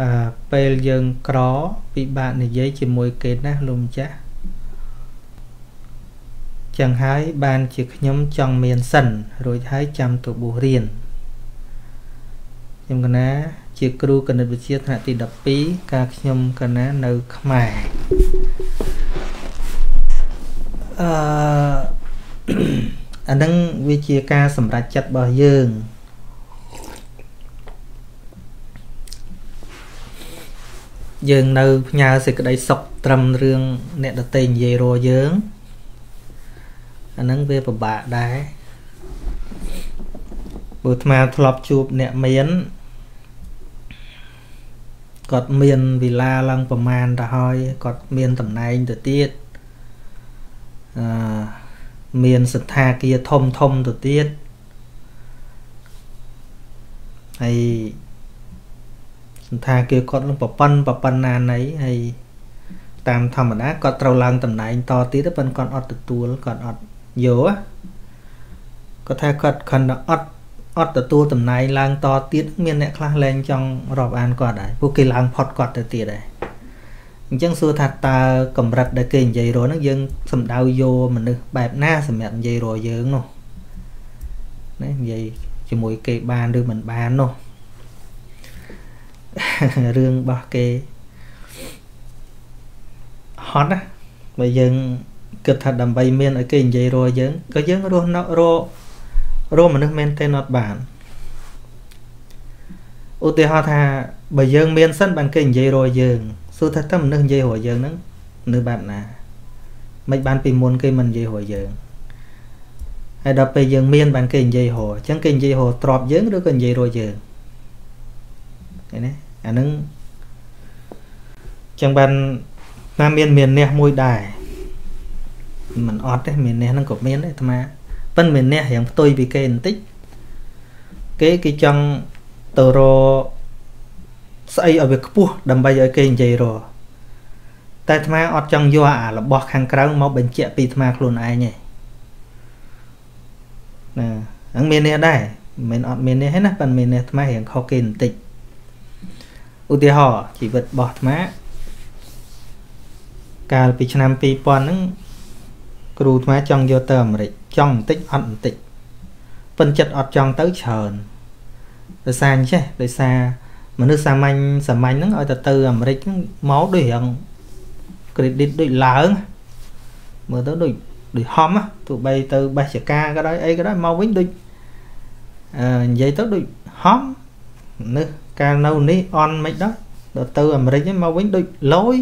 អឺពេលយើងក្រពិបាកនិយាយជាមួយគេណាលោកម្ចាស់ចឹងហើយបានជាខ្ញុំចង់មានសិនរួចហើយចាំទៅបួសរៀនខ្ញុំកណាជាគ្រូគណិតវិទ្យាថ្នាក់ទី12ការខ្ញុំកណានៅខ្មែរអឺអានឹងវាជាការសម្រេចចិត្តរបស់យើង យើងនៅផ្ញើសេចក្តីសុខត្រឹមរឿងអ្នកដតេនិយាយរយើងអាហ្នឹងវាពិបាកដែរព្រោះអាត្មាធ្លាប់ជួបអ្នកមានគាត់មានវិឡាឡើងប្រមាណទៅហើយគាត់មានតំណែងទៅទៀតអឺមានសន្តាគារធំធំទៅទៀតហើយ សន្តាគារគាត់នឹងប្រប៉ុនប្រប៉ុណ្ណាណីហើយតាមធម្មតាគាត់ត្រូវឡើងតំណែងតទៀតប៉ុន្តែគាត់អត់ទទួលគាត់អត់យកគាត់ថាគាត់ខិនអត់អត់ទទួលតំណែងឡើងតទៀតមានអ្នកខ្លះលែងចង់រាប់អានគាត់ដែរពួកគេឡើងផុតគាត់ទៅទៀតដែរអញ្ចឹងសួរថាតើកម្រិតដែលគេនិយាយរហ្នឹងយើងសំដៅយកមនុស្សបែបណាសម្រាប់និយាយរយើងនោះណានិយាយជាមួយគេបានឬមិនបាននោះ រឿងរបស់គេហត់ណាបើយើងគិតថាដើម្បីមានឲ្យគេនិយាយរកយើងក៏យើងរស់នៅរករមនុស្សមែនទេអត់បានឧទាហរណ៍ថាបើយើងមានសិនបានគេនិយាយរកយើងសួរថាតើមនុស្សនិយាយរកយើងហ្នឹងនៅបែបណាមិនបានពីមុនគេមិននិយាយរកយើងហើយដល់ពេលយើងមានបានគេនិយាយរកអញ្ចឹងគេនិយាយរកទ្របយើងឬក៏និយាយរកយើង ឃើញទេអាហ្នឹងចឹងបានតាមមានមានអ្នកមួយដែរមិនអត់ទេមានអ្នកហ្នឹងក៏មានដែរអាត្មាប៉ិនមានអ្នករៀងផ្ទុយពីគេបន្តិចគេគេចង់ទៅរស្អីឲ្យវាខ្ពស់ដើម្បីឲ្យគេនិយាយរតែអាត្មាអត់ចង់យកអារបស់ខាងក្រៅមកបញ្ជាក់ពីអាត្មាខ្លួនឯងទេណាហ្នឹងមានអ្នកដែរមិនអត់មានអ្នកទេណាប៉ិនមានអ្នកអាត្មារៀងខុសគេបន្តិច ឧទាហរណ៍ជីវិតរបស់អាត្មាកាលពីឆ្នាំ2000ហ្នឹងគ្រូអាត្មាចង់យកទៅអាមេរិកចង់បន្តិចអត់បន្តិចប៉ិនចិត្តអត់ចង់ទៅច្រើនដោយសារអញ្ចេះដោយសារមនុស្សសាមញ្ញសាមញ្ញហ្នឹងឲ្យទៅទៅអាមេរិកហ្នឹងមកដូចរៀង credit ដូចឡើងមើលទៅដូចដូចហំទោះបីទៅបេះចកាក៏ដោយអីក៏ដោយមកវិញដូចអឺនិយាយទៅដូចហំនេះ កាលនៅនេះអន់មិនដល់ដល់ទៅអាមេរិកមកវិញដូចលយ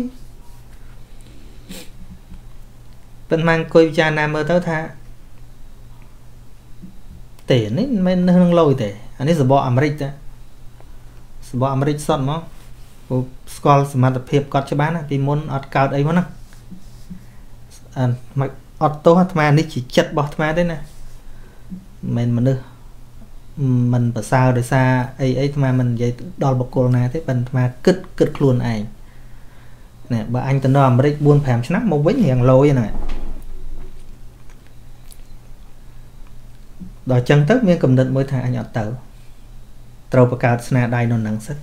ប៉ុន្តែអង្គុយពិចារណាមើលទៅថាទេនេះមិនមែននឹងលយទេអានេះសបកអាមេរិកតាសបកអាមេរិកសតមកព្រោះស្គាល់សមត្ថភាពគាត់ច្បាស់ណាពីមុនអត់កើតអីមកណាអឺអត់ទោសអាត្មានេះជាចិត្តរបស់អាត្មាទេណាមិនមនុស្ស មិនប្រសើរដោយសារអីអីអាត្មាមិននិយាយដល់បុគ្គលណាទេប៉ុន្តែអាត្មាគិតគិតខ្លួនឯងណាបើអញទៅនៅអាមេរិក4 5ឆ្នាំមកវិញរៀងលយហ្នឹងដល់ចឹងទៅមានកំណត់មួយថាអញអត់ទៅត្រូវបង្កើតស្នាដៃនៅនឹងសិន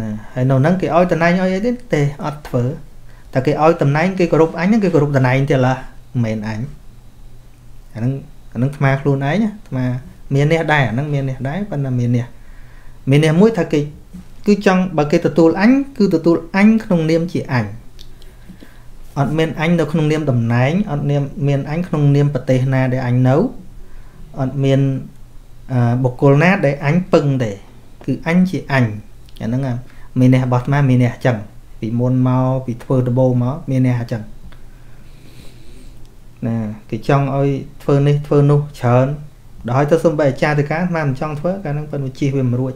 ណាហើយនៅនឹងគេឲ្យតំណែងឲ្យអីទេទេអត់ធ្វើតែគេឲ្យតំណែងគេគោរពអញហ្នឹងគេគោរពតំណែងទៀតឡាមិនមែនអញអាហ្នឹងអាហ្នឹងថ្មខ្លួនឯងថ្ម មាននេះដែរអាហ្នឹងមាននេះដែរប៉ុន្តែមាននេះមាននេះមួយថាគេគឺចង់បើគេទទួលអញគឺទទួលអញក្នុងនាមជាអញអត់មានអញនៅក្នុងនាមតំណែងអត់មានមានអញក្នុងនាមប្រទេសណាដែលអញនៅអត់មានបុគ្គលណាដែលអញពឹងទេគឺអញជាអញអាហ្នឹងមានអ្នករបស់អាត្មាមានអ្នកអញ្ចឹងពីមុនមកពីធ្វើដបោមកមានអ្នកអញ្ចឹងណាគេចង់ឲ្យធ្វើនេះធ្វើនោះច្រើន ដល់ទៅសំបីអាចារ្យទៅការអាត្មាមិនចង់ធ្វើកាលហ្នឹងប៉ុន្តែជិះវាមិនរួច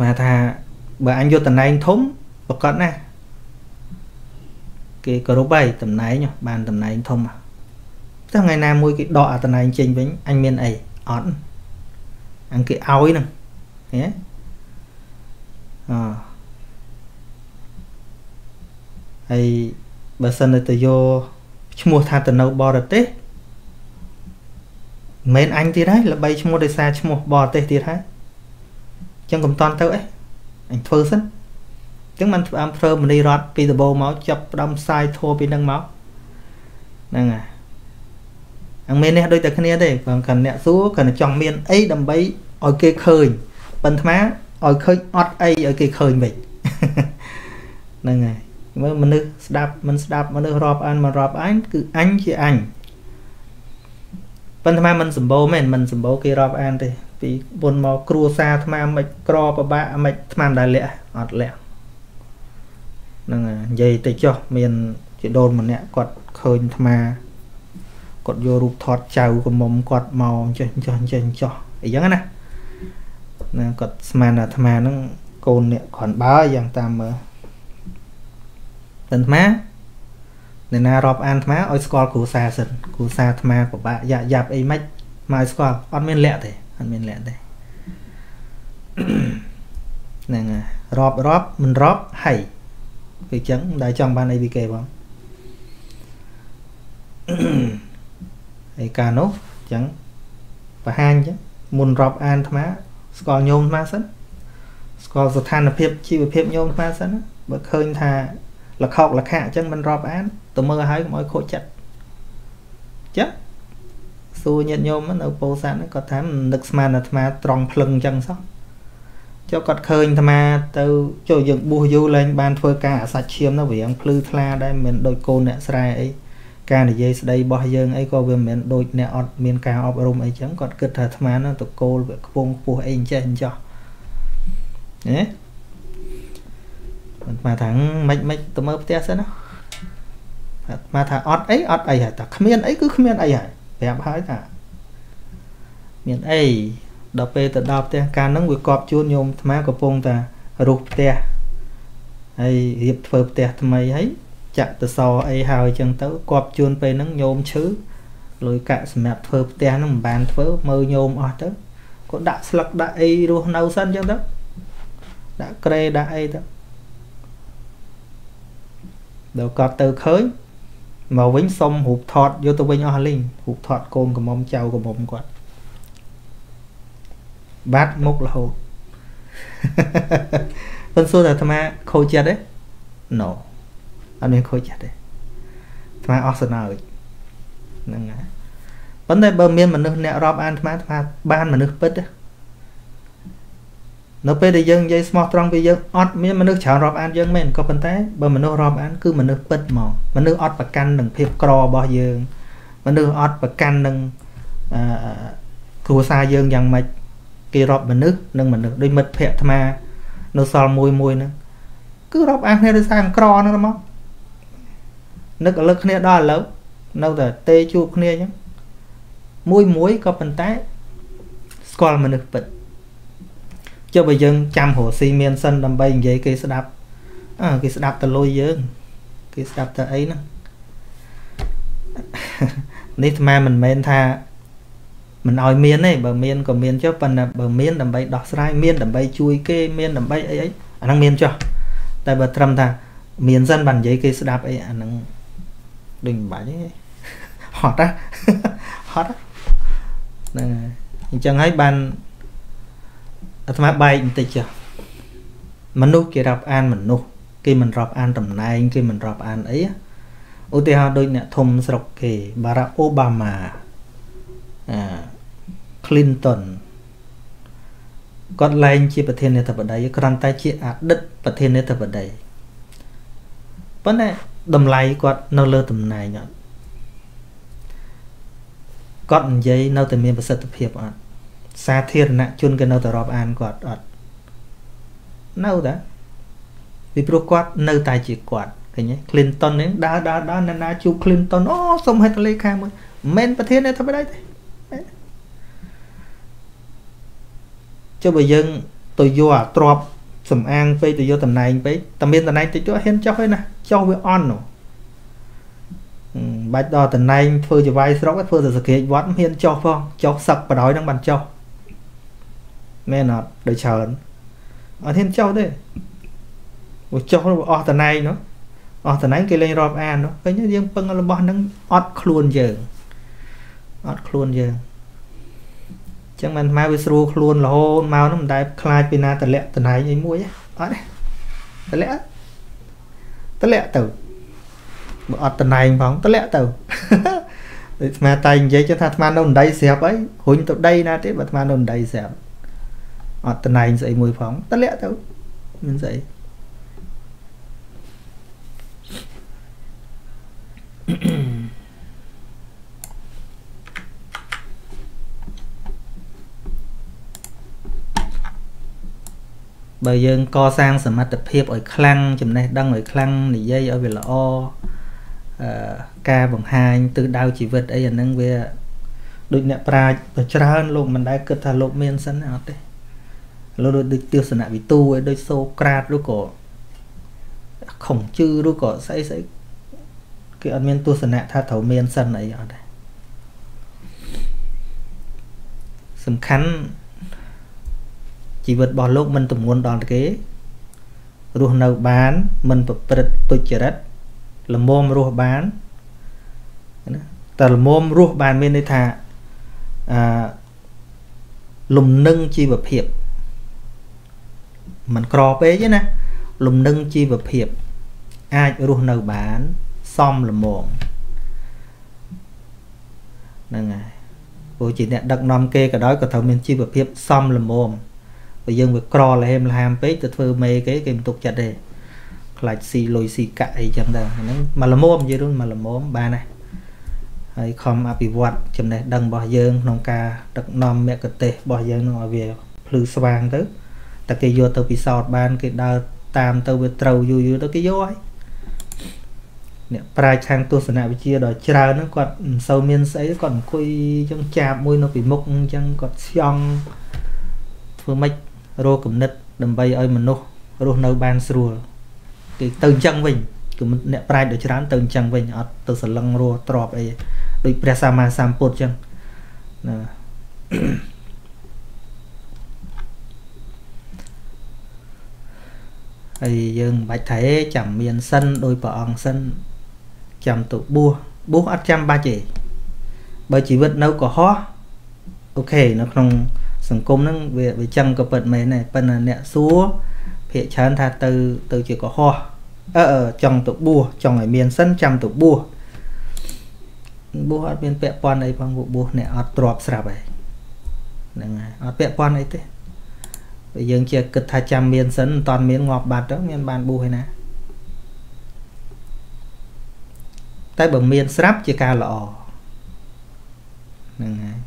មកថាបើអញយកតំណែងធំប្រកាសណាគេគោរពហើយតំណែងបានតំណែងធំតែថ្ងៃណាមួយគេដកអាតំណែងចេញវិញអញមានអីអត់អញគេឲ្យហ្នឹងហ៎អហើយបើសិនទៅយកឈ្មោះថាទៅនៅបរទេស មិនអញទៀតហើយល្បីឈ្មោះដោយសារឈ្មោះបរទេសទៀតហើយចឹងកុំតន់ទៅអីអញធ្វើសិនចឹងມັນធ្វើមនីរដ្ឋពីដបោមកចាប់ផ្ដើមផ្សាយធัวពីនឹងមកហ្នឹងហើយអញមាននេះដូចតែគ្នាទេព្រោះកាន់អ្នកសួរកាន់ចង់មានអីដើម្បីឲ្យគេឃើញប៉ុន្តែឲ្យឃើញអត់អីឲ្យគេឃើញវិញហ្នឹងហើយមើលមនុស្សស្ដាប់មិនស្ដាប់មនុស្សរាប់អានមិនរាប់អានគឺអញជាអញ ប៉ុន្តែមិនសម្បូរមែនមិនសម្បូរគេរាប់អានទេពីបុនមកគ្រួសារអាត្មាមិនក្រប្របាក់មិនអាត្មាមិនដែលលាក់អត់លាក់ហ្នឹងនិយាយទៅចុះមានជាដូនម្នាក់គាត់ឃើញអាត្មាគាត់យករូបថតចៅកមុំគាត់មកចេះចោះចេះចោះអីចឹងណាណាគាត់ស្មានអាត្មាហ្នឹងកូនអ្នកគ្រាន់បើយ៉ាងតាមមើលអាត្មា អ្នកណារាប់អានអាត្មាឲ្យស្គាល់គ្រូសាសិនគ្រូសាអាត្មាពិបាកយ៉ាប់យ៉ាប់អីម៉េចមកឲ្យស្គាល់អត់មានលាក់ទេអត់មានលាក់ទេហ្នឹងរាប់រាប់មិនរាប់ហើយគឺចឹងមិនដែលចង់បានអីពីគេបងហើយការនោះចឹងបង្ហាញចឹងមុនរាប់អានអាត្មាស្គាល់ញោមអាត្មាសិនស្គាល់ស្ថានភាពជីវភាពញោមអាត្មាសិនបើឃើញថាលខោកលខៈអញ្ចឹងមិនរាប់អាន ទៅមើលហើយកុំឲ្យខូចចិត្តចឹងសួរញាតិញោមនៅពោធិ៍សាត់គាត់ថានឹកស្មានអាត្មាត្រង់ភ្លឹងអញ្ចឹងសោះចុះគាត់ឃើញអាត្មា ទៅចុះយើងបួសយូរឡើងបានធ្វើការអាសាច់ឈាមនៅវាងភ្លឺថ្លាដែរមិនដូចកូនអ្នកស្រែអីការនិយាយស្ដីរបស់យើងអីក៏វាមិនមែនដូចអ្នកអត់មានការអប់រំអីចឹងគាត់គិតថាអាត្មានោះតកូលវាខ្ពងខ្ពស់អីអញ្ចេះអញ្ចោះណាអាត្មាថាមិនមិនទៅមើលផ្ទះសិនណា អាត្មាថាអត់អីអត់អីហើយតែគ្មានអីគឺគ្មានអីហើយប្រាប់ហើយថាមានអីដល់ពេលទៅដល់ផ្ទះការហ្នឹងវាកប់ជួនញោមអាត្មាកំពុងតែរុះផ្ទះហើយរៀបធ្វើផ្ទះថ្មីហើយចាក់ទៅសអីហើយចឹងទៅគប់ជួនពេលហ្នឹងញោមឈឺលុយកាក់សម្រាប់ធ្វើផ្ទះហ្នឹងមិនបានធ្វើមើលញោមអស់ទៅក៏ដាក់ស្លឹកដាក់អីរស់នៅសិនចឹងទៅដាក់ក្រេដាក់អីទៅដល់គាត់ទៅឃើញ មកវិញសុំរូបថតយកទៅវិញអស់លីងរូបថតកូនកំមុំចៅកំមុំគាត់បាត់មុខរហូតប៉ុន្តែសួរថាអាត្មាខូចចិត្តទេ No អត់មានខូចចិត្តទេអាត្មាអស់សំណើចហ្នឹងហើយប៉ុន្តែបើមានមនុស្សអ្នករាប់អានអាត្មាអាត្មាបានមនុស្សពិត នៅពេលដែលយើងនិយាយស្មោះត្រង់ពីយើងអត់មានមនុស្សច្រើនរាប់អានយើងមែនក៏ប៉ុន្តែបើមនុស្សរាប់អានគឺមនុស្សពិតហ្មងមនុស្សអត់ប្រកាន់នឹងភាពក្ររបស់យើងមនុស្សអត់ប្រកាន់នឹងអឺគ្រួសារយើងយ៉ាងម៉េចគេរាប់មនុស្សនិងមនុស្សដូចមិត្តភ័ក្តិអាត្មានៅសល់មួយមួយហ្នឹងគឺរាប់អានគ្នាដោយសារក្រហ្នឹងហ្មងនឹករលឹកគ្នាដល់ឥឡូវនៅតែទេជួបគ្នាអញ្ចឹងមួយមួយក៏ប៉ុន្តែស្គាល់មនុស្សពិត ចុះបើយើងចាំរស់ស៊ីមានសិនដើម្បីនិយាយគេស្ដាប់អើគេស្ដាប់ទៅលុយយើង គេស្ដាប់ទៅអីហ្នឹងនេះអាមិនមែនថាមិនឲ្យមានទេបើមានក៏មានចុះប៉ុន្តែបើមានដើម្បីដោះស្រាយមានដើម្បីជួយគេមានដើម្បីអីអីអាហ្នឹងមានចុះតែបើត្រឹមថាមានសិនបាននិយាយគេស្ដាប់អីអាហ្នឹងដូចមិនបាច់ទេហត់ណាហត់ហ្នឹងហើយអញ្ចឹងហើយបាន អាត្មាបែកបន្តិចចុះមនុស្សគេរាប់អានមនុស្សគេមិនរាប់អានតំណែងគេមិនរាប់អានអីឧទាហរណ៍ដូចអ្នកធំស្រុកគេបារ៉ាអូបាម៉ាអា Clinton គាត់លែងជាប្រធានាធិបតីគ្រាន់តែជាអតីតប្រធានាធិបតីប៉ុន្តែតម្លៃគាត់នៅលើតំណែងអត់គាត់និយាយនៅតែមានប្រសិទ្ធភាពអត់ សាធារណជនគេនៅតែរាប់អានគាត់អត់នៅតែពីព្រោះគាត់នៅតែជាគាត់ឃើញទេ Clinton នេះដើរដើរដើរណានាជួប Clinton អូសុំហេតុលេខាមួយមិនប្រធានទេថាបដៃទេចុះបើយើងទៅយកអាទ្របសំអាងពេកទៅយកតំណែងពេកតែមានតំណែងតិចទៅហ៊ានចុះឯណាចុះវាអន់នោះបាច់ដល់តំណែងធ្វើជាវាយស្រុកធ្វើតែសក្តិវត្តហ៊ានចុះផងចុះសឹកបដ ாய் នឹងបានចុះ មែនអត់ដូចច្រើនអត់ហ៊ានចុះទេវាចុះអស់តំណែងនោះអស់តំណែងគេលេងរាប់អាននោះឃើញយើងពឹងរបស់នឹងអត់ខ្លួនយើងអត់ខ្លួនយើងចឹងមិនមកវាស្រួលខ្លួនរហូតមកនោះមិនដែលខ្លាចពីណាតលាក់តណៃអីមួយអត់ទេតលាក់តលាក់ទៅបើអត់តណៃផងតលាក់ទៅដូចស្មាតែនិយាយថាអាត្មានៅដីស្រាប់អីរុញទៅដីណាទេបើអាត្មានៅដីស្រាប់ អត់តណៃស្អីមួយផងតលាក់ទៅមានស្អីបើយើងកសាងសមត្ថភាពឲ្យខ្លាំងចំណេះដឹងឲ្យខ្លាំងនិយាយឲ្យវាល្អអឺការបង្ហាញទិសដៅជីវិតអីអាហ្នឹងវាដូចអ្នកប្រាជ្ញទៅច្រើនលោកមិនដែលគិតថាលោកមានសិនអត់ទេ លោកដូចទស្សនវិទូឯដូចសូក្រាតឬក៏ខុងជឺឬក៏ស្អីស្អីគេអត់មានទស្សនៈថាត្រូវមានសិនអីអត់ទេសំខាន់ជីវិតរបស់លោកមិនទម្ងន់ដល់គេរស់នៅបានមិនប្រព្រឹត្តទុច្ចរិតល្មមរស់បានណាតែល្មមរស់បានមានន័យថាអឺលំនឹងជីវភាព มันក្រពេកទេណាលំនឹងជីវភាព អាចរស់នៅបានសមល្មមហ្នឹងហើយព្រោះជាអ្នកដឹកនាំគេក៏ដោយក៏ត្រូវមានជីវភាពសមល្មមបើយើងវាក្រលហេមលហាមពេកទៅធ្វើមេគេគេមិនទុកចិត្តទេខ្លាចស៊ីលុយស៊ីកាក់អីចឹងដែរហ្នឹងមកល្មមនិយាយរួមមកល្មមបានដែរហើយខំអភិវឌ្ឍចំណេះដឹងរបស់យើងក្នុងការដឹកនាំមគ្គទេសរបស់យើងនឹងឲ្យវាភ្លឺស្វាងទៅ តែគេយកទៅពិសោធន៍បានគេដើរតាមទៅវាត្រូវយូរយូរទៅគេយកហើយអ្នកប្រាជ្ញខាងទស្សនវិជ្ជាដ៏ច្រើនហ្នឹងគាត់មិនសូវមានស្អីគាត់អង្គុយចឹងចាបមួយនៅពីមុខអញ្ចឹងគាត់ស្យង់ធ្វើម៉េចរកគំនិតដើម្បីឲ្យមនុស្សរស់នៅបានស្រួលគេទៅអញ្ចឹងវិញគឺអ្នកប្រាជ្ញដ៏ច្រើនទៅអញ្ចឹងវិញអត់ទៅសលឹងរស់ទ្របអីដូចព្រះសម្មាសម្ពុទ្ធអញ្ចឹងណា ហើយយើងមិនបាច់ថាចាំមានសិនដោយព្រះអង្គសិនចាំទៅបួសបួសអត់ចាំបាច់ទេបើជីវិតនៅកុហកអូខេនៅក្នុងសង្គមហ្នឹងវាវាចឹងក៏ពិតមែនដែរប៉ុន្តែអ្នកសួរភាកច្រើនថាទៅទៅជាកុហកអឺចង់ទៅបួសចង់ឲ្យមានសិនចាំទៅបួសបួសអត់មានពាក់ព័ន្ធអីផងបួសអ្នកអត់ទ្របស្រាប់ហើយហ្នឹងហើយអត់ពាក់ព័ន្ធអីទេ បើយើងជាគិតថាចាំមានសិនមិនតាន់មានងាប់បាត់ទៅមានបានបួសឯណាតែបើមានស្រាប់ជាការល្អហ្នឹងហើយ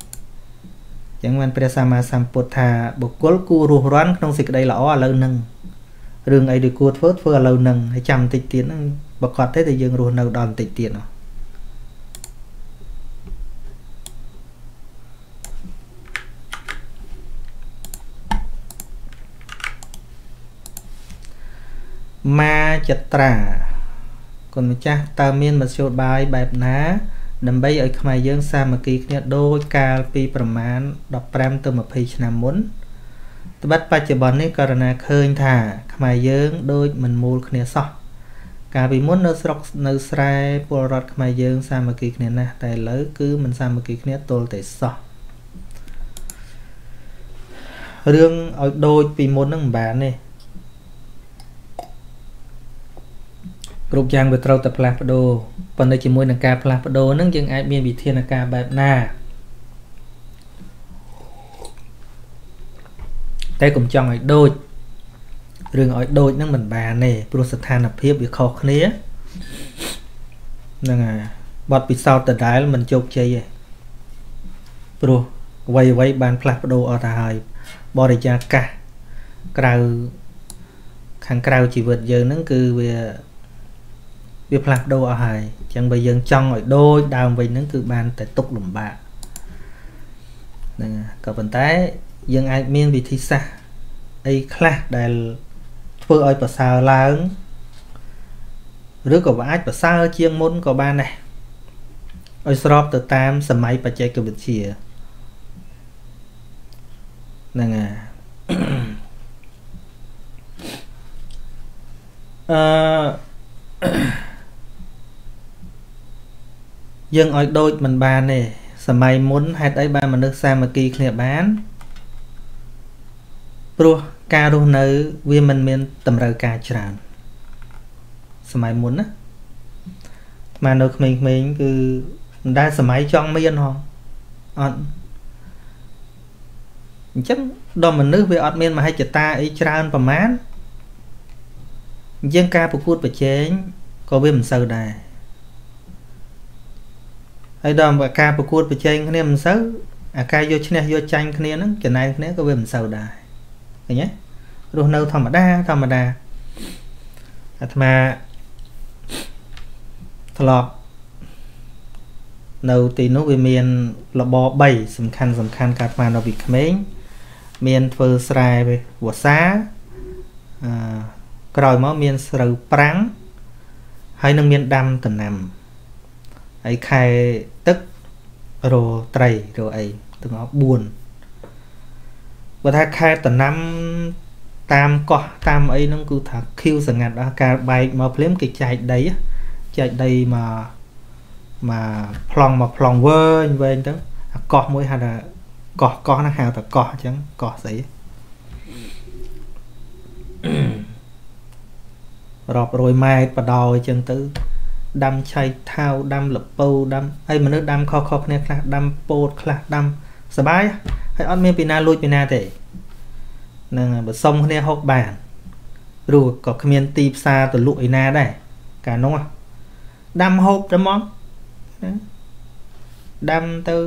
ចឹងបានព្រះសម្មាសម្ពុទ្ធថាបុគ្គលគួររស់រានក្នុងសេចក្តីល្អឥឡូវហ្នឹងរឿងអីដែលគួរធ្វើធ្វើឥឡូវហ្នឹងហើយចាំបន្តិចទៀតហ្នឹងប្រកាសទេតែយើងរស់នៅដល់បន្តិចទៀតនោះ មាចត្រាគុណម្ចាស់តើមានមធ្យោបាយបែបណា ដើម្បីឲ្យខ្មែរយើងសាមគ្គីគ្នាដូចកាលពីប្រមាណ15ទៅ20ឆ្នាំមុនត្បិតបច្ចុប្បន្ននេះករណីឃើញថាខ្មែរយើងដូចមិនមូលគ្នាសោះកាលពីមុននៅស្រុកនៅស្រែពលរដ្ឋខ្មែរយើងសាមគ្គីគ្នាណាស់តែឥឡូវគឺមិនសាមគ្គីគ្នាទល់តែសោះរឿងឲ្យដូចពីមុនហ្នឹងមិនបានទេ គ្រប់យ៉ាងវាត្រូវតែផ្លាស់ប្ដូរប៉ុន្តែជាមួយនឹងការផ្លាស់ប្ដូរហ្នឹងយើងអាចមានវិធានការបែបណាតែកុំចង់ឲ្យដូចរឿងឲ្យដូចហ្នឹងមិនបានទេព្រោះស្ថានភាពវាខុសគ្នាហ្នឹងហើយបទពិសោធន៍ដដែលមិនជោគជ័យទេព្រោះអ្វីអ្វីបានផ្លាស់ប្ដូរអស់ទៅហើយបរិយាកាសក្រៅខាងក្រៅជីវិតយើងហ្នឹងគឺវា វាផ្លាស់ប្ដូរអស់ហើយអញ្ចឹងបើយើងចង់ឲ្យដូចដើមវិញហ្នឹងគឺបានតែទុកលំបាកហ្នឹងក៏ប៉ុន្តែយើងអាចមានវិធីសាស្ត្រអីខ្លះដែលធ្វើឲ្យប្រសើរឡើងឬក៏អាចប្រសើរជាងមុនក៏បានដែរឲ្យស្របទៅតាមសម័យបច្ចេកវិទ្យាហ្នឹងហើយអឺ យើងឲ្យដូចមិនបានទេសម័យមុនហេតុអីបានមនុស្សសាមគ្គីគ្នាបានព្រោះការរស់នៅ វាមិនមានតម្រូវការច្រើន សម័យមុនណាមកនៅក្មេងៗគឺមិនដែលសម័យចង់មានហងអត់អញ្ចឹងដល់មនុស្សវាអត់មានមហិច្ឆតាអីច្រើនប្រមាណអញ្ចឹងការប្រកួតប្រជែងក៏វាមិនសូវដែរ ហើយដល់ការប្រកួតប្រជែងគ្នាមិនសូវអាការយកឈ្នះយកចាញ់គ្នាហ្នឹងចំណែនគ្នាក៏វាមិនសូវដែរឃើញទេរស់នៅធម្មតាធម្មតាអាត្មាធ្លាប់នៅទីនោះវាមានរបរ3សំខាន់សំខាន់កាត់មកនៅពីក្មេងមានធ្វើស្រែវស្សាអឺក្រោយមកមានស្រូវប្រាំងហើយនឹងមានដាំដំណាំ ហើយខែទឹករត្រីរអីទាំងអស់4បើថាខែដំណាំតាមកោះតាមអីហ្នឹងគឺថាខៀវសងាត់ដល់ការបែកមកភ្លាមគេចែកដីចែកដីមកមកប្លង់មកប្លង់វែងវែងទៅអាកោះមួយហៅថាកោះកោះហ្នឹងហៅថាកោះអញ្ចឹងកោះស្អីរាប់រយម៉ែត្របដោយអញ្ចឹងទៅ ដាំឆៃថាវដាំលពៅដាំហើយមនុស្សដាំខុសៗគ្នាខ្លះដាំពោតខ្លះដាំសបាយហើយអត់មានពីណាលួចពីណាទេនឹងបើសុំគ្នាហុកបានព្រោះក៏គ្មានទីផ្សារទៅលក់ឯណាដែរកាលនោះដាំហូបតែមកដាំទៅ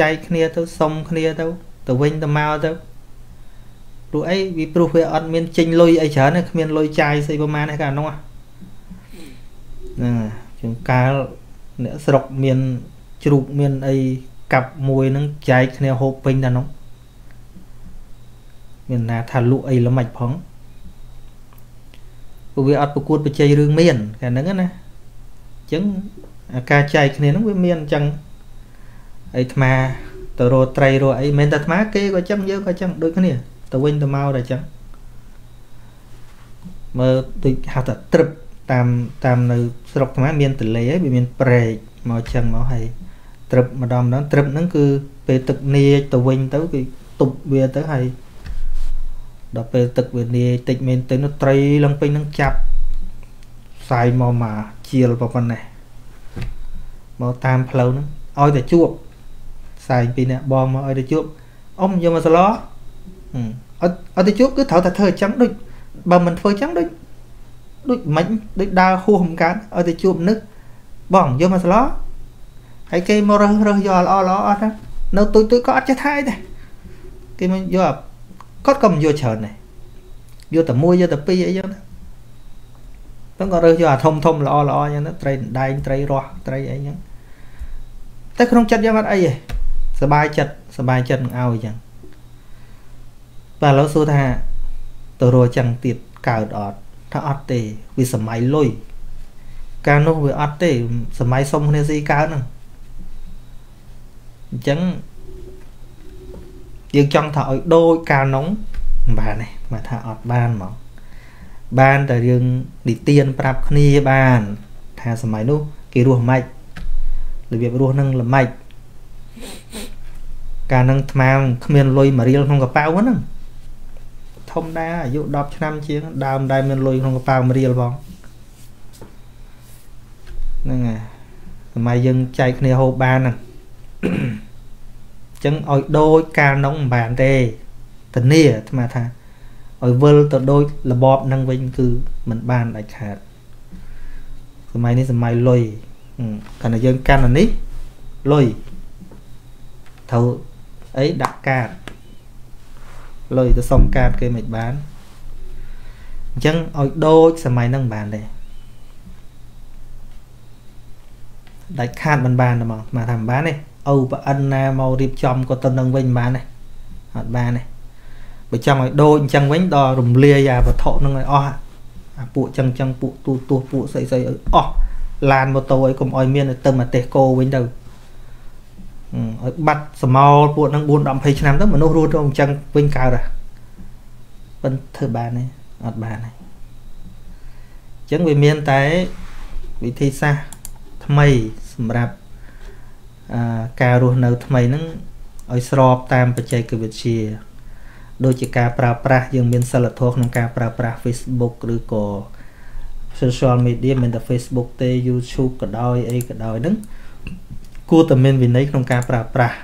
ចែកគ្នាទៅសុំគ្នាទៅទៅវិញទៅមកទៅព្រោះអីវាព្រោះវាអត់មានចេញលុយអីច្រើនទេគ្មានលុយចាយស្អីប្រហែលទេកាលនោះ ហ្នឹងជាងកាលអ្នកស្រុកមានជ្រូកមានអីកាប់មួយហ្នឹងចែកគ្នាហូបពេញតែនោះមានណាថាលក់អីល្មិចផងព្រោះវាអត់ប្រកួតប្រជែងរឿងមានកាលហ្នឹងណាអញ្ចឹងការចែកគ្នាហ្នឹងវាមានអញ្ចឹងអីអាត្មាទៅរកត្រីរកអីមិនតែអាត្មាគេក៏អញ្ចឹងយើងក៏អញ្ចឹងដូចគ្នាទៅវិញទៅមកតែអញ្ចឹងមើលដូចហៅថាត្រឹប តាមតាមនៅស្រុកអាត្មាមានទលេហើយវាមានព្រែកមកអញ្ចឹងមកហើយត្រឹបម្ដងម្ដងត្រឹបហ្នឹងគឺពេលទឹកនាចទៅវិញទៅគេទប់វាទៅហើយដល់ពេលទឹកវានាយតិចមែនទៅនោះត្រីឡើងពេញនឹងចាប់ផ្សាយមកមកជាលប៉ុណ្ណេះមកតាមផ្លូវហ្នឹងឲ្យតែជួបផ្សាយពីអ្នកបងមកឲ្យតែជួបអ៊ំយកមកសឡអត់ឲ្យតែជួបគឺត្រូវតែធ្វើអញ្ចឹងដូចបើមិនធ្វើអញ្ចឹងដូច ដូចមិនដូចដើរហួសមិនកើតឲ្យតែជួបនឹកបងយកមកសឡហើយគេមករើសរើសយកល្អល្អអត់នៅទុយទុយក៏អត់ចេះថាអីដែរគេមកយកគាត់ក៏មិនយកច្រើនដែរយកតែមួយយកតែពីរអីចឹងណាហ្នឹងក៏រើសយកអាធំធំល្អល្អអញ្ចឹងទៅត្រីដែងត្រីរស់ត្រីអីចឹងតែក្នុងចិត្តយើងអត់អីទេសบายចិត្តសบายចិត្តនឹងឲ្យអញ្ចឹងបាទឥឡូវសួរថាទៅរកចឹងទៀតកើតអត់ ថាអត់ទេវាសម័យលុយកាលនោះវាអត់ទេសម័យសុំគ្នាស៊ីកើតហ្នឹងអញ្ចឹងយើងចង់ថាឲ្យដូចកាលនោះមិនបានទេមកថាអត់បានហ្មងបានតែយើងនិទានប្រាប់គ្នាបាន ថាសម័យនោះគេរស់ម៉េចរបៀបរស់នឹងល្មិចកាលនឹងថ្មគ្មានលុយមួយរៀលក្នុងកប៉ៅហ្នឹងធ ម្មតាអាយុ10ឆ្នាំជាងដើមដែលមានលុយក្នុងកប៉ៅមួយរៀលផងហ្នឹងហើយសម័យយើងចែកគ្នាហូបបានហ្នឹងអញ្ចឹងឲ្យដូចកាលនោះមិនបានទេធានាអាត្មាថាឲ្យវិលទៅដូចរបបនឹងវិញគឺមិនបានដាច់ខាតសម័យនេះសម័យលុយកាលណាយើងកាន់អានេះលុយត្រូវអីដាក់កាត លុយទៅសុំកាតគេមិនបានអញ្ចឹងឲ្យដូចសម័យហ្នឹងមិនបានទេដាច់ខាតមិនបានទេហ្មងមកថាមិនបានទេឪប្រអិនណាមករៀបចំក៏ទៅនឹងវិញមិនបានទេអត់បានទេបើចង់ឲ្យដូចអញ្ចឹងវិញដល់រំលាយអាវត្ថុហ្នឹងឲ្យអស់អាពួកចឹងចឹងពួកទូទួពួកស្អីស្អីឲ្យអស់ឡានម៉ូតូឲ្យកុំឲ្យមានទៅមកទេសគោវិញទៅ ឲ្យបាត់សមោលពួកហ្នឹង4 10 20ឆ្នាំទៅមនុស្សរស់ទៅអញ្ចឹងវិញកើតហ่ะមិនធ្វើបានទេអត់បានទេអញ្ចឹងវាមានតែវិធីសាស្ត្រថ្មីសម្រាប់អអាការរស់នៅថ្មីហ្នឹងឲ្យស្របតាមបច្ចេកវិទ្យាដូចជាការប្រើប្រាស់យើងមានសិលធម៌ក្នុងការប្រើប្រាស់ Facebook ឬក៏ social media មិនតែ Facebook ទេ YouTube ក៏ដោយអីក៏ដោយហ្នឹង គួរតែមានវិន័យក្នុងការប្រើប្រាស់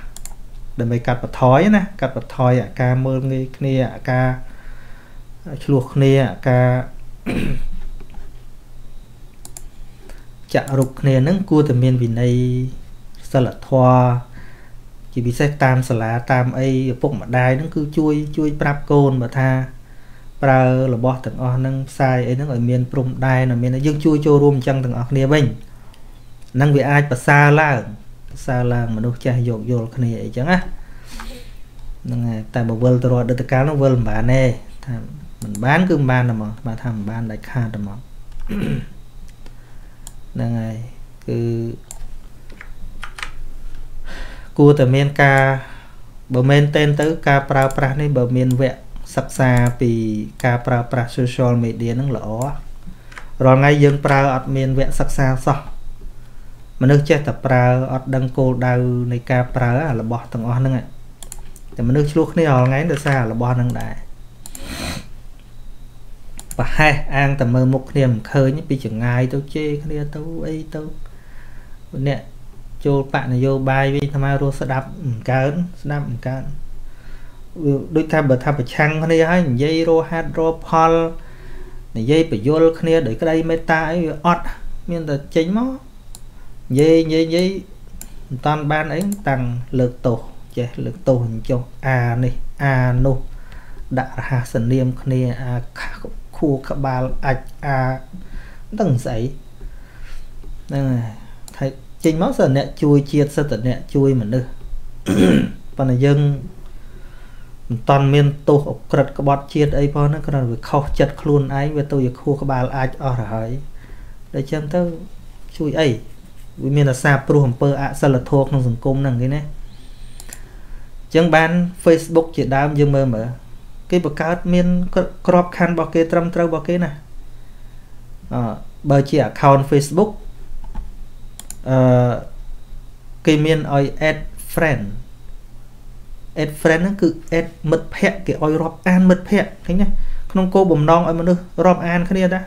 ដើម្បីកាត់បន្ថយណាកាត់បន្ថយអាការមើលងាយគ្នាអាការឆ្លោះគ្នាអាការចាក់រុកគ្នាហ្នឹងគួរតែមានវិន័យសិលធម៌ជាពិសេសតាមសាលាតាមអីឪពុកម្ដាយហ្នឹងគឺជួយជួយប្រាប់កូនបើថាប្រើរបស់ទាំងអស់ហ្នឹងផ្សាយអីហ្នឹងឲ្យមានព្រំដែនឲ្យមានយើងជួយចូលរួមអញ្ចឹងទាំងអស់គ្នាវិញហ្នឹងវាអាចប្រសើរឡើងប្រ សើរឡើងមនុស្សចេះយោគយល់គ្នាអីចឹងណាហ្នឹងហើយតែបើវិលទៅរកអតីតកាលនោះវិលមិនបានទេថាមិនបានគឺមិនបានតែមកបាទថាមិនបានដាច់ខាតតែមកហ្នឹងហើយគឺគួរតែមានការបើមែនតែនទៅ ការប្រើប្រាស់នេះបើមានវគ្គសិក្សាពីការប្រើប្រាស់ social media ហ្នឹងល្អរាល់ថ្ងៃយើងប្រើអត់មានវគ្គសិក្សាសោះ មនុស្សចេះតែប្រើអត់ដឹងគោលដៅនៃការប្រើរបស់ទាំងអស់ហ្នឹងតែមនុស្សឆ្លោះគ្នារាល់ថ្ងៃដោយសាររបស់ហ្នឹងដែរប្រហែសអាងតែមើលមុខគ្នាមិនឃើញពីចងាយទៅជេរគ្នាទៅអីទៅអ្នកចូលបកនយោបាយវិញថារស់ស្ដាប់មិនកើនស្ដាប់មិនកើនដូចថាបើថាប្រឆាំងគ្នាហើយនិយាយរហេតុរផលនិយាយបយលគ្នាដោយក្តីមេត្តាអីវាអត់មានតែចេញមក និយាយនិយាយនិយាយមិនតាន់បានអីតាំងលើកទោសចេះលើកទោសអញ្ចុះអានេះអានោះដាក់រហស្សនាមគ្នាអាខួរក្បាលអាចអាដឹងស្អីហ្នឹងហើយចេញមកសិនអ្នកជួយជាតិសិតតែអ្នកជួយមនុស្សប៉ុន្តែយើងមិនតន់មានទោសអក្រិតក្បត់ជាតិអីផងណាគ្រាន់វាខុសចិត្តខ្លួនឯងវាទៅជាខួរក្បាលអាចអស់ទៅហើយដូច្នេះទៅជួយអី វាមានអាសាព្រោះអំពើអសិលធម៌ក្នុងសង្គមហ្នឹងគេណាអញ្ចឹងបាន Facebook ជាដើមយើងមើលមើលគេបង្កើតមានក្របខ័ណ្ឌរបស់គេត្រឹមត្រូវរបស់គេណាអឺបើជា account Facebook អឺគេមានឲ្យ add friend add friend ហ្នឹងគឺ add មិត្តភ័ក្តិគេឲ្យរាប់អានមិត្តភ័ក្តិឃើញទេក្នុងគោលបំណងឲ្យមនុស្សរាប់អានគ្នាតា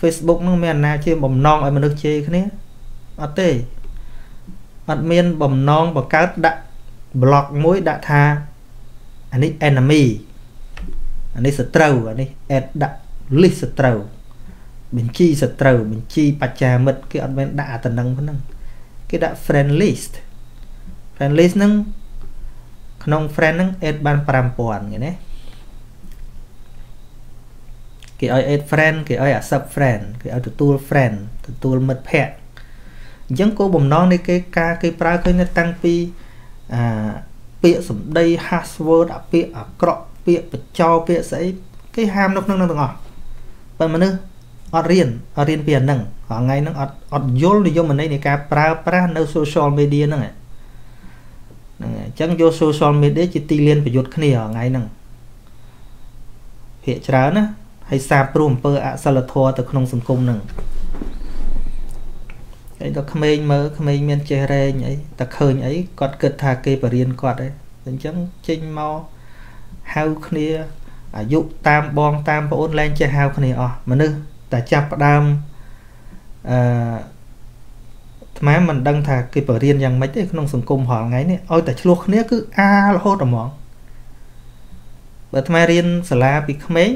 Facebook ហ្នឹងមានអាណាជាបំណងឲ្យមនុស្សជេរគ្នាអត់ទេអត់មានបំណងបង្កើតដាក់ block មួយដាក់ថាអានេះ enemy អានេះសត្រូវអានេះ add ដាក់ list សត្រូវបញ្ជីសត្រូវបញ្ជីបច្ចាមិត្តគេអត់មែនដាក់អាតំណឹងហ្នឹងគេដាក់ friend list friend list ហ្នឹងក្នុង friend ហ្នឹង add បាន5000គេណា គេឲ្យ add friend គេឲ្យ accept friend គេឲ្យទទួល friend ទទួលមិត្តភ័ក្តិអញ្ចឹងគោលបំណងនៃគេការគេប្រើឃើញតាំងពីអាពាក្យសម្ដី password អាពាក្យអាក្រក់ពាក្យបញ្ចោពាក្យស្អីគេហាមនៅក្នុងនោះទាំងអស់បើមនុស្សអត់រៀនអត់រៀនពីអាហ្នឹងរាល់ថ្ងៃហ្នឹងអត់អត់យល់និយមន័យនៃការប្រើប្រាស់នៅ social media ហ្នឹងហ្នឹងអញ្ចឹងយក social media ជាទីលានប្រយុទ្ធគ្នារាល់ថ្ងៃហ្នឹងភាកច្រើនណា ហើយសាបព្រោះអំពើអសិលធម៌ទៅក្នុងសង្គមហ្នឹងហើយដល់ក្មេងមើលក្មេងមានចេះរែងអីតែឃើញអីគាត់គិតថាគេបរៀនគាត់ឯងអញ្ចឹងចេញមកហៅគ្នាអាយុតាមបងតាមប្អូនលែងចេះហៅគ្នាអស់មនុស្សតែចាប់ផ្ដើមអឺថ្មមិនដឹងថាគេបរៀនយ៉ាងម៉េចទេក្នុងសង្គមរាល់ថ្ងៃនេះឲ្យតែឆ្លោះគ្នាគឺអារហូតហ្មងបើថ្មរៀនសាលាពីក្មេង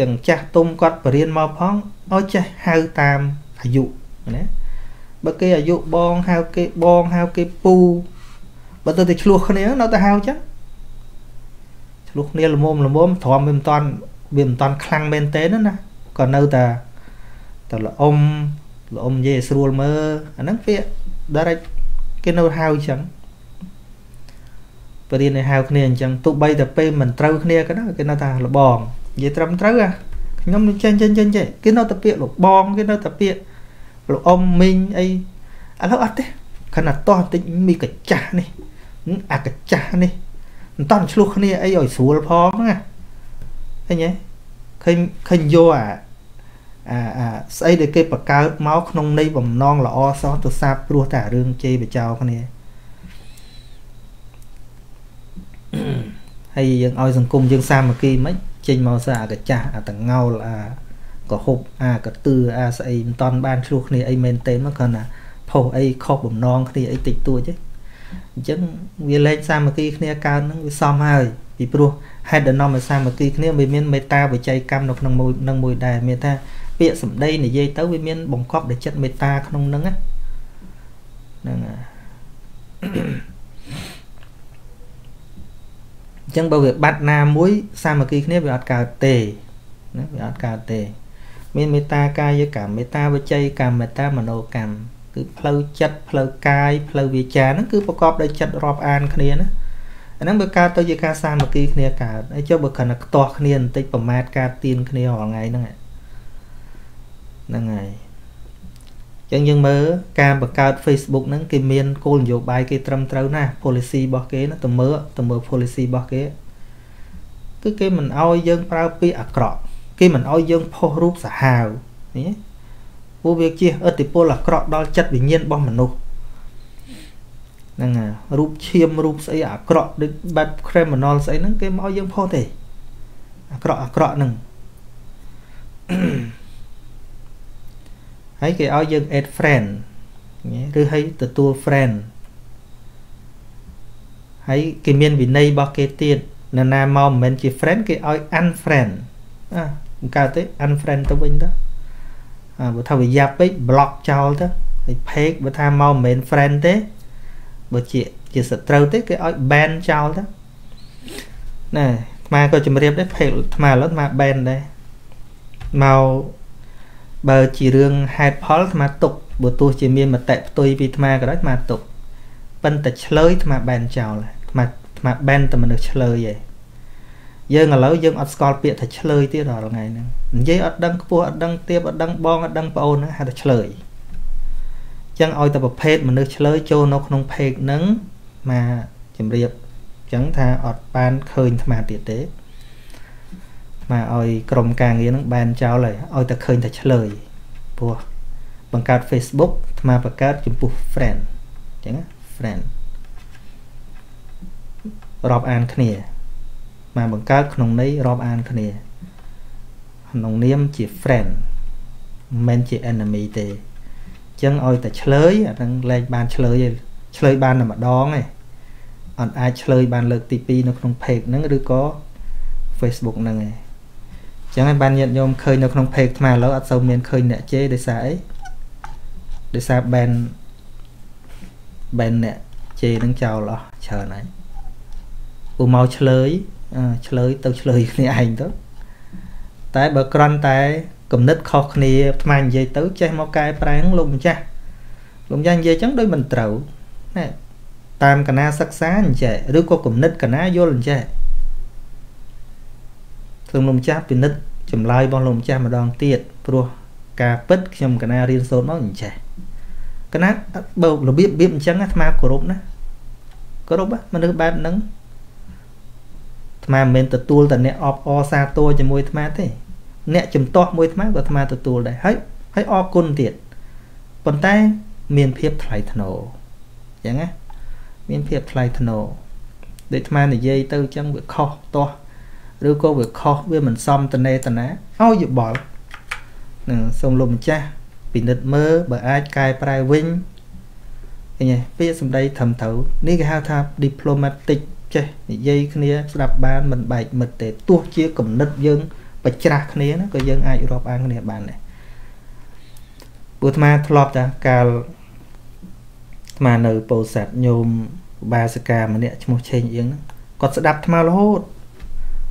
ទាំងចាស់ទុំគាត់បរៀនមកផងឲ្យចេះហៅតាមអាយុណាបើគេអាយុបងហៅគេបងហៅគេពូបើទៅតែឆ្លោះគ្នានៅតែហៅចឹងឆ្លោះគ្នាល្មមល្មមទ្រាំវាមិនតាន់វាមិនតាន់ខ្លាំងមែនទេណាក៏នៅតែតែល្អុំល្អុំនិយាយស្រួលមើលអាហ្នឹងពាក្យ direct គេនៅហៅចឹងបរិញ្ញាហៅគ្នាអញ្ចឹងទោះបីតែពេលមិនត្រូវគ្នាក៏ដោយគេនៅថាលបង និយាយត្រឹមត្រូវអាខ្ញុំនឹងចេញចេញចេញចេញគេនៅតែពាក្យលបងគេនៅតែពាក្យលោកអ៊ំមីងអីឥឡូវអត់ទេខណៈតោះបន្តិចមីកចាស់នេះអាកចាស់នេះមិនតន់ឆ្លោះគ្នាអីឲ្យស្រួលផងណាឃើញទេឃើញឃើញយកអាអាអាស្អីដែលគេបង្កើតមកក្នុងន័យបំណងល្អសោះទៅសាបព្រោះតែរឿងជេរបចោគ្នាហើយយើងឲ្យសង្គមយើងសាមគ្គីមិន ចេញមកសើអាកចាស់អាតងោលអាកហុបអាកទឿអាស្អីមិនតន់បានឆ្លោះគ្នាអីមែនទេមកគ្រាន់តែផុសអីខុសបំណងគ្នាអីតិចតួចទេអញ្ចឹងវាលែងសាមគ្គីគ្នាកើតហ្នឹងវាសមហើយពីព្រោះហេតុដែលនាំឲ្យសាមគ្គីគ្នាវាមានមេត្តាវិច័យកម្មនៅក្នុងមួយនឹងមួយដែរមានថាពាក្យសម្ដីនិយាយទៅវាមានបង្កប់ដោយចិត្តមេត្តាក្នុងហ្នឹងហ្នឹង អញ្ចឹងបើវាបាត់ណាមួយសាមគ្គីគ្នាវាអត់កើតទេណាវាអត់កើតទេ មានមេត្តាកាយកម្មមេត្តាវិច័យកម្មមេត្តាមโนកម្មគឺផ្លូវចិត្តផ្លូវកាយផ្លូវវាចាហ្នឹងគឺប្រកបដោយចិត្តរាប់អានគ្នាណាអាហ្នឹងបើកើតទៅជាការសាមគ្គីគ្នាកើតហើយចុះបើគ្រាន់តែខ្ទាស់គ្នាបន្តិចប្រមាថការទៀនគ្នារាល់ថ្ងៃហ្នឹងហ្នឹងហើយ ចឹងយើងមើលការបង្កើត Facebook ហ្នឹងគេមានគោលនយោបាយគេត្រឹមត្រូវណា policy របស់គេណាទៅមើលទៅមើល policy របស់គេគឺគេមិនអោយយើងប្រើពាក្យអាក្រក់គេមិនអោយយើងផុសរូបសាហាវនេះព្រោះវាជាឥទ្ធិពលអាក្រក់ដល់ចិត្តវិញ្ញាណរបស់មនុស្សហ្នឹងហើយរូបឈាមរូបស្អីអាក្រក់ដូចបែប criminal ស្អីហ្នឹងគេមកឲ្យយើងផុសទេអាក្រក់អាក្រក់ហ្នឹង ហើយគេឲ្យយើង add friend ឬឲ្យទទួល friend ហើយគេមានវិន័យរបស់គេទៀតនរណាមកមិនមែនជា friend គេឲ្យ unfriend អាមិនកើតទេ unfriend ទៅវិញទៅអាបើថាវាយ៉ាប់ពេក block ចោលទៅហើយ page បើថាមកមិនមែន friend ទេបើជាជាសត្រូវទេគេឲ្យ ban ចោលទៅណែអាក៏ជំរាបដែរ page អាឥឡូវអា ban ដែរមក បើជារឿងហេតុផលអាទុកបើទោះជាមានមតិផ្ទុយពីអាក៏ដោយអាទុកប៉ុន្តែឆ្លើយអាបែនចោលអាអាបែនតែមនុស្សឆ្លើយឯងយើងឥឡូវយើងអត់ស្គាល់ពាក្យថាឆ្លើយទៀតរាល់ថ្ងៃហ្នឹងនិយាយអត់ដឹងខ្ពស់អត់ដឹងទៀបអត់ដឹងបងអត់ដឹងប្អូនហ្នឹងហៅថាឆ្លើយចឹងឲ្យតែប្រភេទមនុស្សឆ្លើយចូលនៅក្នុងเพจហ្នឹងមកជំរាបចឹងថាអត់បានឃើញអាត្មាទៀតទេ មកឲ្យក្រុមការងារហ្នឹងបែនចោលហើយឲ្យតែឃើញតែឆ្លើយព្រោះបង្កើត Facebook អាត្មាបង្កើតចំពោះ friend អញ្ចឹង friend រាប់អានគ្នាមកបង្កើតក្នុងន័យរាប់អានគ្នាក្នុងនាមជា friend មិនមែនជា enemy ទេអញ្ចឹងឲ្យតែឆ្លើយអាហ្នឹងលែងបានឆ្លើយទេឆ្លើយបានតែម្ដងទេអត់អាចឆ្លើយបានលើកទី2នៅក្នុង page ហ្នឹងឬក៏ Facebook ហ្នឹងឯង ចឹងហើយបានញាតិញោមឃើញនៅក្នុង page ថ្មឥឡូវអត់សូវមានឃើញអ្នកជេរដោយសារអីដោយសារ ban ban អ្នកជេរនឹងចោលអស់ច្រើនហើយពូមកឆ្លើយឆ្លើយទៅឆ្លើយគ្នាឯងទៅតែបើក្រន់តែគំនិតខុសគ្នាថ្មនិយាយទៅចេះមកកែប្រែងលោកម្ចាស់លោកម្ចាស់និយាយចឹងដូចមិនត្រូវណែតាមកណាសិក្សាអញ្ចេះឬក៏គំនិតកណាយល់អញ្ចេះ សូមលោកម្ចាស់ពិនិត្យចម្លើយរបស់លោកម្ចាស់ម្ដងទៀតព្រោះការពិតខ្ញុំកណារៀនសូត្រមកអញ្ចេះកណាបើរបៀបរបៀបអញ្ចឹងអាត្មាគោរពណាគោរពមនុស្សបែបហ្នឹងអាត្មាមិនមែនទទួលតែអ្នកអបអសាទរជាមួយអាត្មាទេអ្នកជំទាស់មួយអាត្មាក៏អាត្មាទទួលដែរហើយហើយអរគុណទៀតប៉ុន្តែមានភាពថ្លៃថ្នូរអញ្ចឹងណាមានភាពថ្លៃថ្នូរដូចអាត្មានិយាយទៅអញ្ចឹងវាខុសទាស់ ឬក៏វាខុសវាមិនសមតនេតនាឲ្យយោបល់នឹងសូមលោកម្ចាស់ពិនិត្យមើលបើអាចកែប្រែវិញឃើញទេពាក្យសម្ដីត្រឹមត្រូវនេះគេហៅថា diplomatic ចេះនិយាយគ្នាស្ដាប់បានមិនបែកមិត្តទេទោះជាគំនិតយើងបច្ច្រាស់គ្នាណាក៏យើងអាចរាប់អានគ្នាបានដែរព្រោះអាត្មាធ្លាប់តាកាលអាត្មានៅពោធិ៍សាត់ញោមបាសិកាម្នាក់ឈ្មោះឆេងអៀងហ្នឹងគាត់ស្ដាប់អាត្មារហូត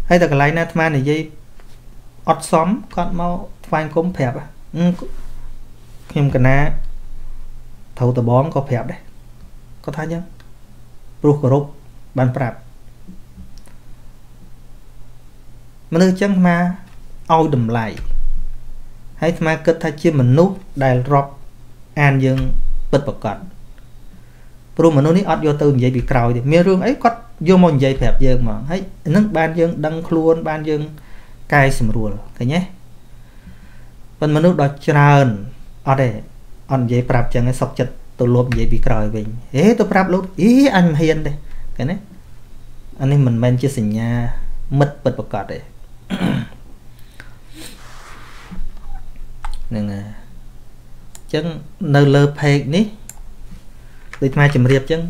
ហើយតែកន្លែងណាអាត្មានិយាយអត់សមគាត់មកថ្វាយគុំប្រាប់ខ្ញុំកណាត្រូវតបងក៏ប្រាប់ដែរគាត់ថាអញ្ចឹងព្រោះគោរពបានប្រាប់មនុស្សអញ្ចឹងអាត្មាឲ្យតម្លៃហើយអាត្មាគិតថាជាមនុស្សដែលរាប់អានយើងពិតប្រកប ព្រោះមនុស្សនេះអត់យកទៅនិយាយពីក្រោយទេមានរឿងអីគាត់យកមកនិយាយប្រាប់យើងហ្មងហើយនឹងបានយើងដឹងខ្លួនបានយើងកែសម្រួលឃើញទេប៉ុន្តែមនុស្សដ៏ច្រើនអត់ទេអត់និយាយប្រាប់ចឹងឯងសុកចិត្តទៅលបនិយាយពីក្រោយវិញហេទៅប្រាប់លោកអីអញមិនហ៊ានទេឃើញទេអានេះមិនមែនជាសញ្ញាមិត្តពិតប្រកបទេហ្នឹងហើយអញ្ចឹងនៅលើ page នេះ ដូចអាជំរាបអញ្ចឹង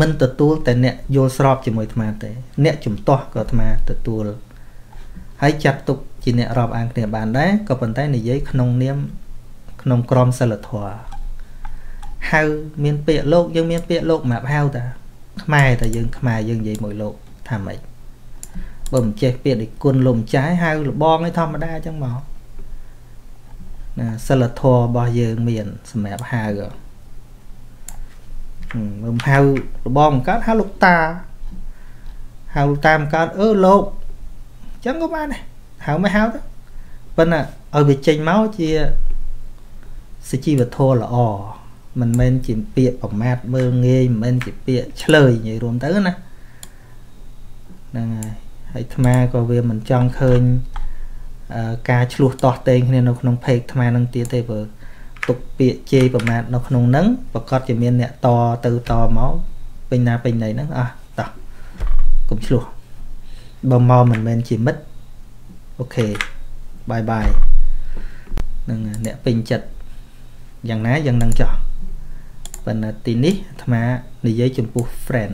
មិនទទួលតែអ្នកយល់ស្របជាមួយអាត្មាទេ អ្នកជំទាស់ក៏អាត្មាទទួលហើយចាត់ទុកជាអ្នករាប់អានគ្នាបានដែរក៏ប៉ុន្តែនិយាយក្នុងនាមក្នុងក្រមសិលធម៌ហៅមានពាក្យលោកយើងមានពាក្យលោកមកហៅតាខ្មែរតែយើងខ្មែរយើងនិយាយមួយលោកថាម៉េចបើមិនចេះពាក្យដូចគុណលោកម្ចាស់ហៅលបងឯធម្មតាអញ្ចឹងមកណាសិលធម៌របស់យើងមានសម្រាប់ហៅ មើលហៅរបងបង្កើតហៅលោកតាហៅលោកតាបង្កើតអឺលោកអញ្ចឹងក៏បានដែរហៅមិនហៅទៅប៉ុន្តែឲ្យវាចេញមកជាសជីវធម៌ល្អមិនមែនជាពាក្យប្រមាថមើលងាយមិនមែនជាពាក្យឆ្លើយនិយាយរួមទៅណាហ្នឹងហើយហើយអាត្មាក៏វាមិនចង់ឃើញការឆ្លោះតោះតែងគ្នានៅក្នុងពេកអាត្មានឹងទៀតទេព្រោះ ទុកពាក្យជេរប្រមាថនៅក្នុងហ្នឹងប្រកាសជាមានអ្នកតទៅតមកពេញណាពេញណីហ្នឹងអះតោះកុំឆ្លោះបើមកមិនមែនជាមិត្តអូខេបាយបាយនឹងអ្នកពេញចិត្តយ៉ាងណាយ៉ាងនឹងចោះប៉ុន្តែទីនេះអាត្មានិយាយចំពោះ friend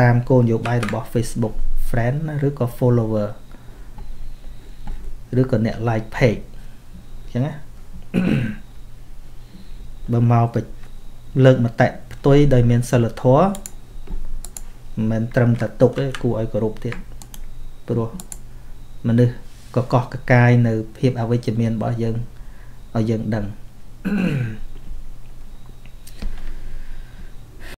តាមគោលនយោបាយរបស់ Facebook friend ឬក៏ follower ឬក៏អ្នក like page អញ្ចឹងណា បើមកពេចលើកមតិផ្ទុយដោយមានសិលធម៌មិនមែនត្រឹមតែទុកទេគួរឲ្យគោរពទៀតព្រោះមនុស្សកកកកាយនៅភាពអវិជ្ជមានរបស់យើងឲ្យយើងដឹង Mm-hmm.